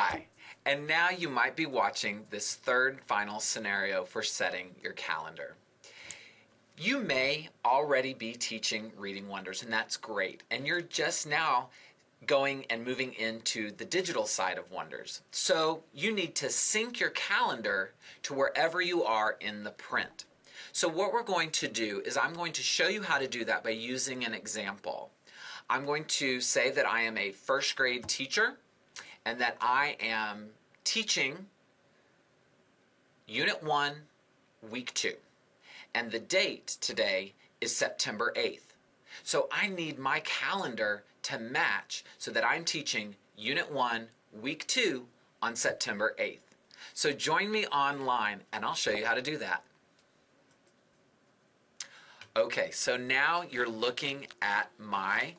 Hi, and now you might be watching this third final scenario for setting your calendar. You may already be teaching Reading Wonders, and that's great. And you're just now going and moving into the digital side of Wonders. So you need to sync your calendar to wherever you are in the print. So what we're going to do is I'm going to show you how to do that by using an example. I'm going to say that I am a first grade teacher and that I am teaching Unit 1, Week 2 and the date today is September 8th. So I need my calendar to match so that I'm teaching Unit 1, Week 2 on September 8th. So join me online and I'll show you how to do that. Okay, so now you're looking at my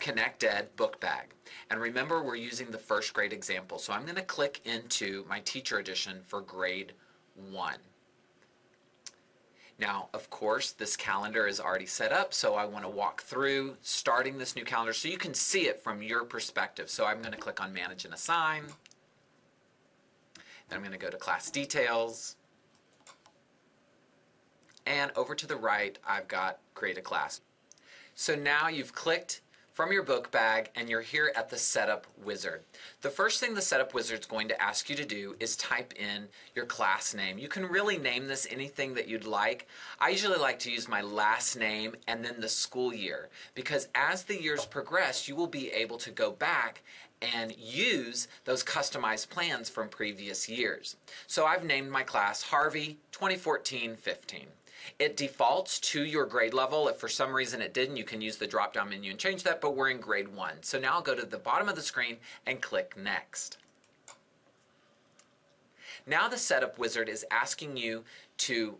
ConnectEd book bag. And remember, we're using the first grade example. So I'm going to click into my teacher edition for grade 1. Now, of course, this calendar is already set up, so I want to walk through starting this new calendar so you can see it from your perspective. So I'm going to click on Manage and Assign. Then I'm going to go to Class Details. And over to the right, I've got Create a Class. So now you've clicked from your book bag and you're here at the setup wizard. The first thing the setup wizard is going to ask you to do is type in your class name. You can really name this anything that you'd like. I usually like to use my last name and then the school year because as the years progress, you will be able to go back and use those customized plans from previous years. So I've named my class Harvey 2014-15. It defaults to your grade level. If for some reason it didn't, you can use the drop down menu and change that, but we're in grade one. So now I'll go to the bottom of the screen and click next. Now the setup wizard is asking you to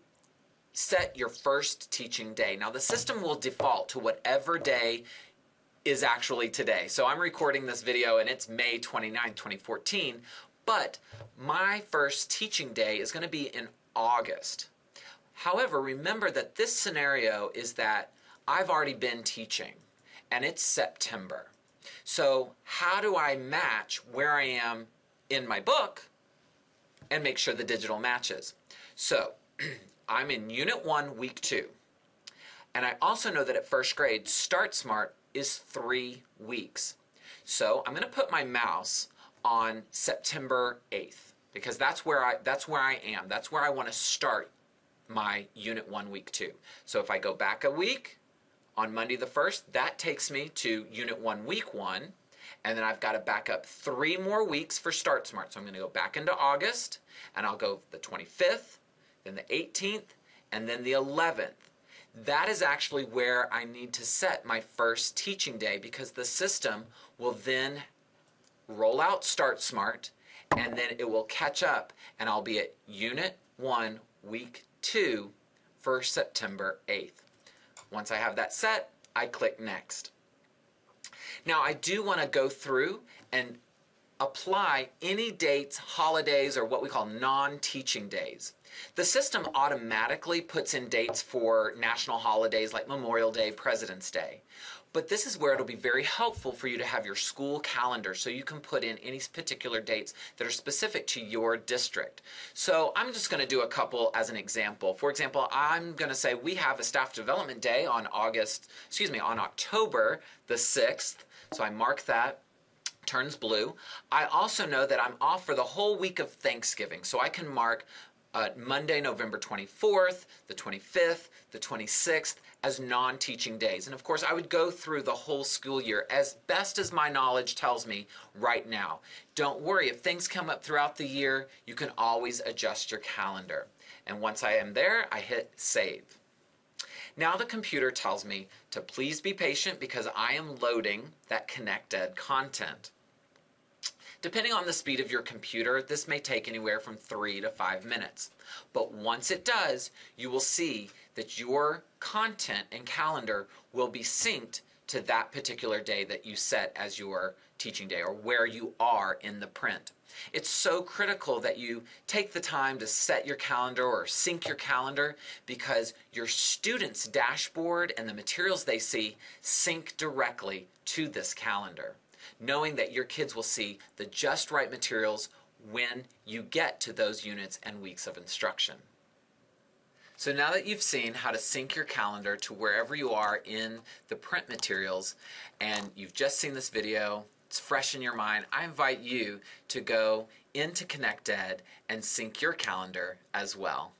set your first teaching day. Now the system will default to whatever day is actually today. So I'm recording this video and it's May 29, 2014, but my first teaching day is going to be in August. However, remember that this scenario is that I've already been teaching and it's September. So, how do I match where I am in my book and make sure the digital matches? So, I'm in Unit 1, Week 2. And I also know that at first grade, Start Smart is three weeks. So, I'm going to put my mouse on September 8th because that's where I that's where I am. That's where I want to start my unit one, week two. So if I go back a week on Monday the 1st, that takes me to unit one, week one. And then I've got to back up three more weeks for Start Smart. So I'm going to go back into August and I'll go the 25th, then the 18th, and then the 11th. That is actually where I need to set my first teaching day because the system will then roll out Start Smart and then it will catch up and I'll be at Unit 1, Week 2 for September 8th. Once I have that set, I click Next. Now I do want to go through and apply any dates, holidays, or what we call non-teaching days. The system automatically puts in dates for national holidays like Memorial Day, President's Day. But this is where it'll be very helpful for you to have your school calendar so you can put in any particular dates that are specific to your district. So I'm just going to do a couple as an example. For example, I'm going to say we have a staff development day on August, excuse me, on October the 6th. So I mark that turns blue. I also know that I'm off for the whole week of Thanksgiving, so I can mark uh, Monday, November 24th, the 25th, the 26th as non teaching days. And of course, I would go through the whole school year as best as my knowledge tells me right now. Don't worry, if things come up throughout the year, you can always adjust your calendar. And once I am there, I hit save. Now the computer tells me to please be patient because I am loading that ConnectEd content. Depending on the speed of your computer, this may take anywhere from three to five minutes. But once it does, you will see that your content and calendar will be synced to that particular day that you set as your teaching day or where you are in the print. It's so critical that you take the time to set your calendar or sync your calendar because your students' dashboard and the materials they see sync directly to this calendar. Knowing that your kids will see the just right materials when you get to those units and weeks of instruction. So now that you've seen how to sync your calendar to wherever you are in the print materials and you've just seen this video, it's fresh in your mind, I invite you to go into ConnectEd and sync your calendar as well.